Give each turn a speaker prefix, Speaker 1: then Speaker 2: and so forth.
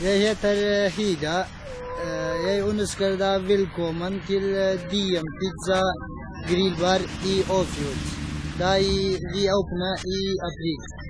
Speaker 1: Jeg heter eh, Hida. Eh, jeg ønsker deg velkommen til eh, Diem Pizza grillbar i Åfjord. Da vi åpner i april.